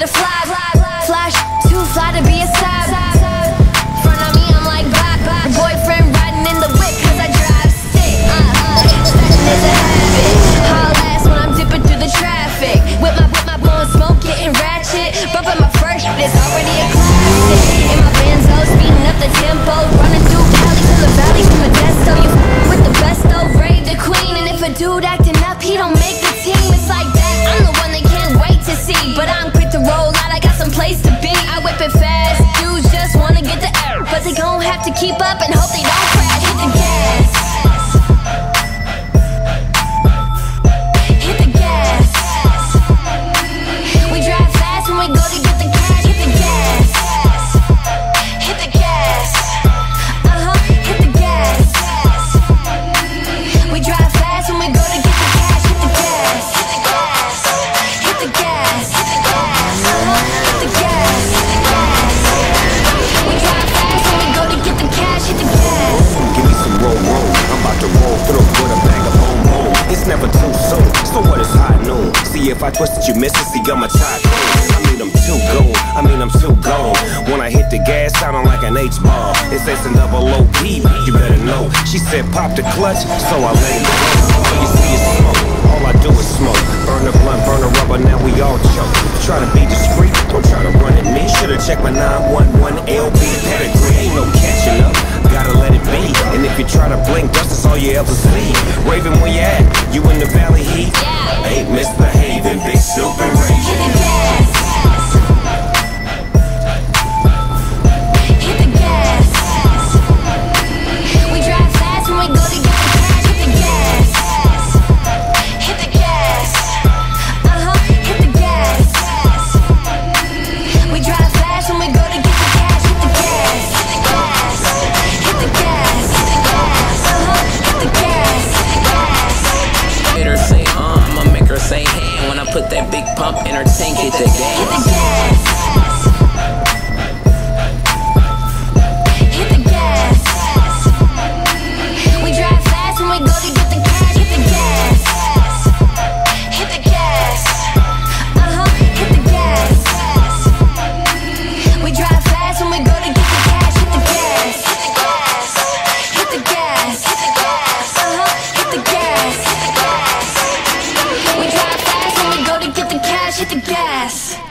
The a fly, flash, too fly to be a side. Front of me, I'm like bye, bye. Boyfriend riding in the whip, cause I drive stick. Uh, fashion is a habit. Holla ass when I'm dipping through the traffic. With my, with my blowing smoke, getting ratchet. Bumping my first, but it's already a classic. In my Benzo, speeding up the tempo. Running through Cali to the valley from the Modesto. You with the best, though, rave the Queen. And if a dude acting up, he don't make the team. It's like that. I'm the one they can't wait to see, but I'm to keep up and hope they So what is high noon? See if I twist it, you miss it. See, I'm a tie. I mean, I'm too gone. I mean, I'm too gone. When I hit the gas, sounding like an H bar. It says a double O P, you better know. She said pop the clutch, so I let it go. All you see is smoke. All I do is smoke. Burn the blunt, burn the rubber, now we all choke. Try to be discreet, don't try to run at me. Should've checked my 911 LB pedigree. You in the valley heat? Yeah. Ain't misbehaving, big super raging. put that big pump in her tank, hit the gas. the gas.